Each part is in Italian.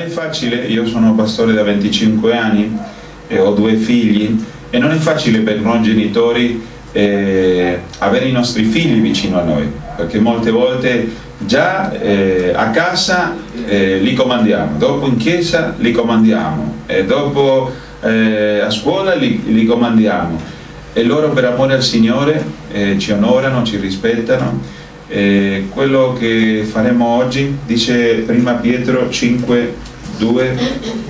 è facile, io sono pastore da 25 anni e ho due figli e non è facile per noi genitori eh, avere i nostri figli vicino a noi, perché molte volte già eh, a casa eh, li comandiamo, dopo in chiesa li comandiamo e dopo eh, a scuola li, li, comandiamo e loro per amore al Signore eh, ci onorano, ci rispettano. Quello che faremo oggi dice prima Pietro 5, 2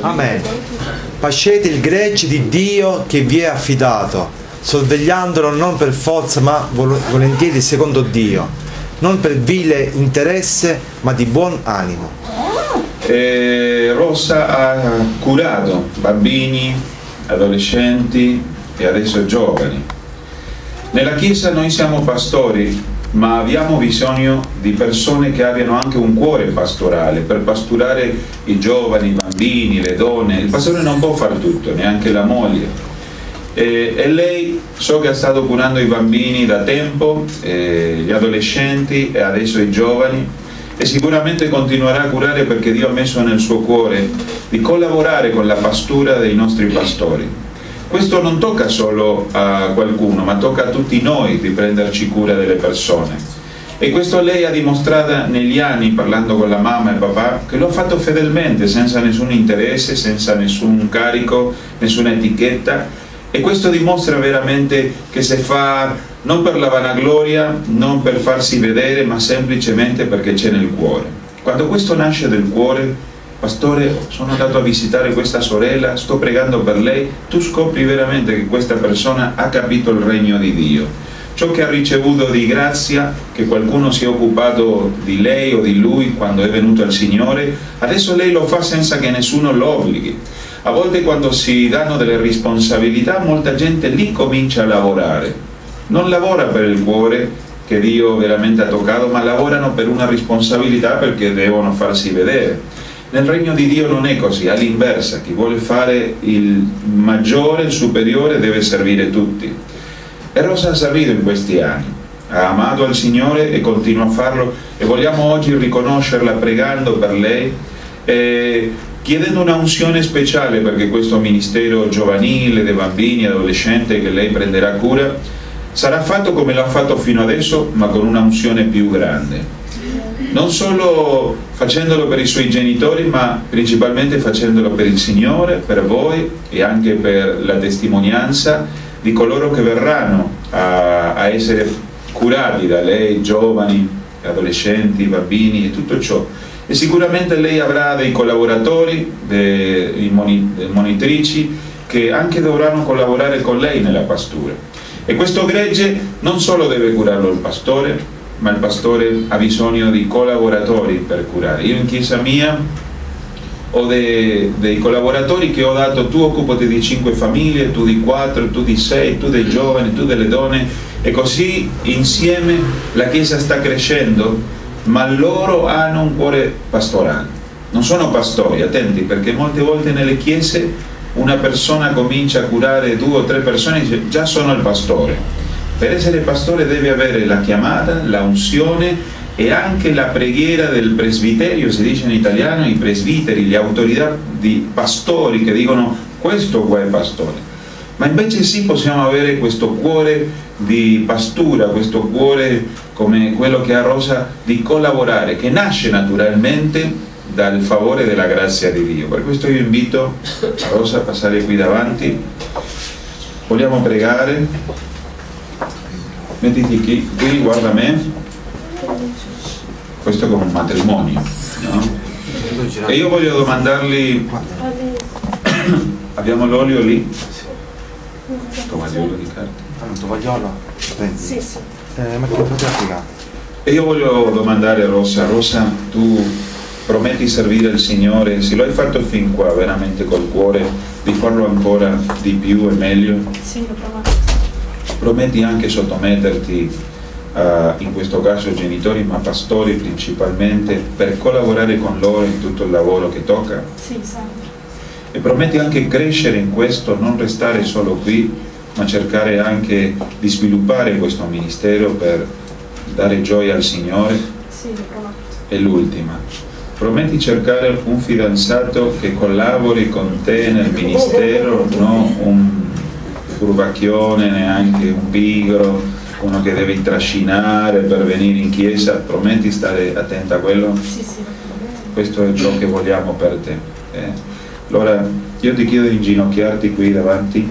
Amen. Pascete il gregge di Dio che vi è affidato, sorvegliandolo non per forza ma volentieri secondo Dio, non per vile interesse ma di buon animo. Eh, Rossa ha curato bambini, adolescenti e adesso giovani. Nella Chiesa noi siamo pastori ma abbiamo bisogno di persone che abbiano anche un cuore pastorale per pasturare i giovani, i bambini, le donne. Il pastore non può fare tutto, neanche la moglie. E, e lei so che ha stato curando i bambini da tempo, eh, gli adolescenti e adesso i giovani e sicuramente continuerà a curare perché Dio ha messo nel suo cuore di collaborare con la pastura dei nostri pastori. Questo non tocca solo a qualcuno, ma tocca a tutti noi di prenderci cura delle persone. E questo lei ha dimostrato negli anni, parlando con la mamma e papà, che lo ha fatto fedelmente, senza nessun interesse, senza nessun carico, nessuna etichetta. E questo dimostra veramente che si fa non per la vanagloria, non per farsi vedere, ma semplicemente perché c'è nel cuore. Quando questo nasce del cuore, pastore sono andato a visitare questa sorella, sto pregando per lei, tu scopri veramente che questa persona ha capito il regno di Dio. Ciò che ha ricevuto di grazia, che qualcuno si è occupato di lei o di lui quando è venuto al Signore, adesso lei lo fa senza che nessuno lo obblighi. A volte quando si danno delle responsabilità, molta gente lì comincia a lavorare. Non lavora per il cuore che Dio veramente ha toccato, ma lavorano per una responsabilità perché devono farsi vedere. Nel regno di Dio non è così, all'inversa, chi vuole fare il maggiore, il superiore, deve servire tutti. E Rosa ha servito in questi anni, ha amato al Signore e continua a farlo e vogliamo oggi riconoscerla pregando per lei e chiedendo una unzione speciale perché questo ministero giovanile, dei bambini, adolescenti che lei prenderà cura, sarà fatto come l'ha fatto fino adesso, ma con una unzione più grande non solo facendolo per i suoi genitori, ma principalmente facendolo per il Signore, per voi e anche per la testimonianza di coloro che verranno a, a essere curati da lei, giovani, adolescenti, bambini e tutto ciò. E sicuramente lei avrà dei collaboratori, dei monitrici che anche dovranno collaborare con lei nella pastura. E questo gregge non solo deve curarlo il pastore, ma il pastore ha bisogno di collaboratori per curare. Io in chiesa mia ho dei, dei collaboratori che ho dato, tu occupati di cinque famiglie, tu di quattro, tu di sei, tu dei giovani, tu delle donne e così insieme la chiesa sta crescendo, ma loro hanno un cuore pastorale. Non sono pastori, attenti, perché molte volte nelle chiese una persona comincia a curare due o tre persone e dice già sono il pastore per essere pastore deve avere la chiamata, la unzione e anche la preghiera del presbiterio, si dice in italiano, i presbiteri, le autorità di pastori che dicono questo qua è pastore. Ma invece sì possiamo avere questo cuore di pastura, questo cuore come quello che ha Rosa di collaborare, che nasce naturalmente dal favore della grazia di Dio. Per questo io invito a Rosa a passare qui davanti. Vogliamo pregare mettiti qui, qui guarda me questo è come un matrimonio no? e io voglio domandargli abbiamo l'olio lì? tovagliolo di carta tovagliolo? sì sì eh, ma che potete e io voglio domandare a Rosa Rosa tu prometti servire il Signore se lo hai fatto fin qua veramente col cuore di farlo ancora di più e meglio? sì lo prometto prometti anche sottometterti uh, in questo caso genitori ma pastori principalmente per collaborare con loro in tutto il lavoro che tocca? Sì, sempre. E prometti anche crescere in questo, non restare solo qui, ma cercare anche di sviluppare questo ministero per dare gioia al Signore? Sì. E l'ultima, prometti cercare un fidanzato che collabori con te nel ministero, non un furbacchione, neanche un pigro, uno che devi trascinare per venire in chiesa, prometti stare attenta a quello? Sì, sì. Questo è ciò che vogliamo per te. eh. Allora io ti chiedo di inginocchiarti qui davanti.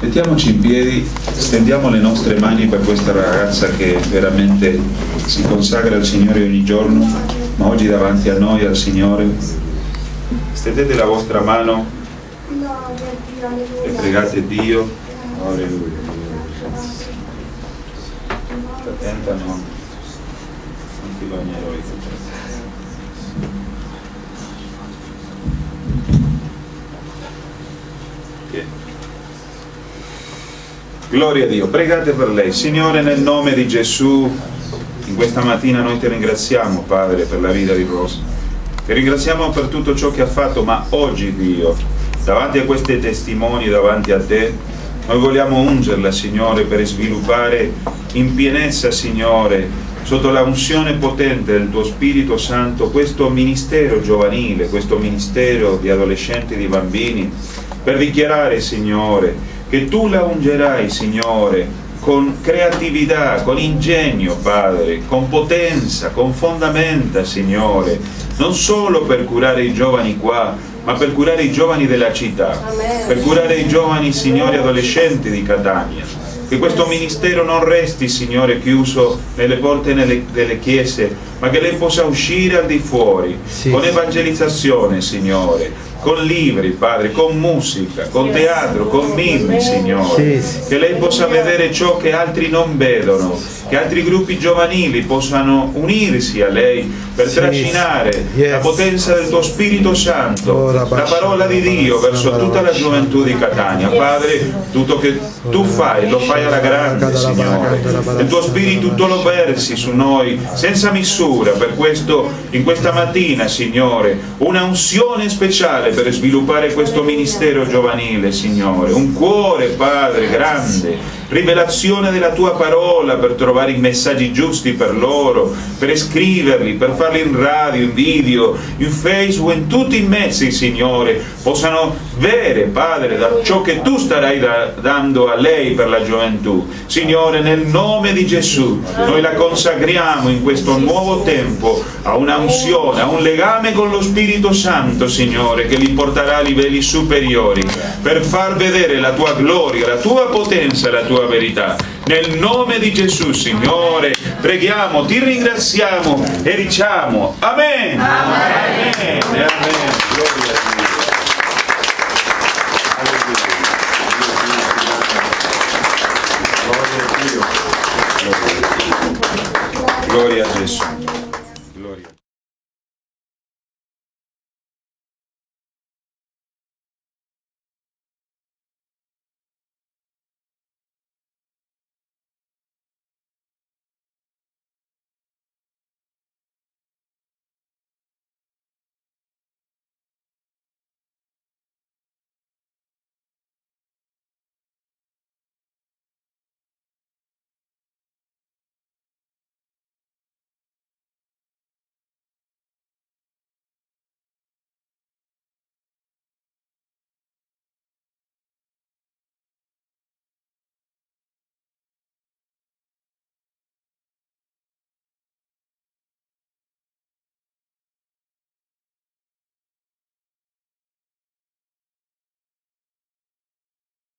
Mettiamoci in piedi, stendiamo le nostre mani per questa ragazza che veramente si consacra al Signore ogni giorno, ma oggi davanti a noi, al Signore. Stendete la vostra mano e pregate Dio. Alleluia. Attenta, no? Non ti bagnerò. Tieni. Gloria a Dio, pregate per lei. Signore, nel nome di Gesù, in questa mattina noi ti ringraziamo, Padre, per la vita di Rosa. Ti ringraziamo per tutto ciò che ha fatto, ma oggi, Dio, davanti a questi testimoni, davanti a te, noi vogliamo ungerla, Signore, per sviluppare in pienezza, Signore, sotto la unzione potente del tuo Spirito Santo, questo ministero giovanile, questo ministero di adolescenti e di bambini, per dichiarare, Signore, che tu la ungerai, Signore, con creatività, con ingegno, Padre, con potenza, con fondamenta, Signore, non solo per curare i giovani qua, ma per curare i giovani della città, per curare i giovani, Signori, adolescenti di Catania. Che questo ministero non resti, Signore, chiuso nelle porte nelle- delle chiese, ma che lei possa uscire al di fuori, Sì. con evangelizzazione, Signore, con libri, Padre, con musica, con teatro, con mimi, Signore. Che lei possa vedere ciò che altri non vedono, che altri gruppi giovanili possano unirsi a lei per trascinare la potenza del tuo Spirito Santo, Ora, la parola di Dio verso tutta la gioventù di Catania. Padre, tutto che tu fai, lo fai alla grande, Signore. Il tuo Spirito tutto lo versi su noi senza misura. Per questo, in questa mattina, Signore, una unzione speciale per sviluppare questo ministero giovanile, Signore. Un cuore, Padre, grande. Rivelazione della tua parola per trovare i messaggi giusti per loro, per scriverli, per farli in radio, in video, in Facebook, in tutti i mezzi, Signore, possano vedere, Padre, da ciò che tu starai da- dando a lei per la gioventù. Signore, nel nome di Gesù, noi la consacriamo in questo nuovo tempo a una unzione, a un legame con lo Spirito Santo, Signore, che li porterà a livelli superiori, per far vedere la tua gloria, la tua potenza la tua verità. Nel nome di Gesù, Signore, preghiamo, ti ringraziamo e diciamo Amen. Amen. Amen. Gloria a Dio. Alleluia. Gloria a Dio. Gloria a Gesù.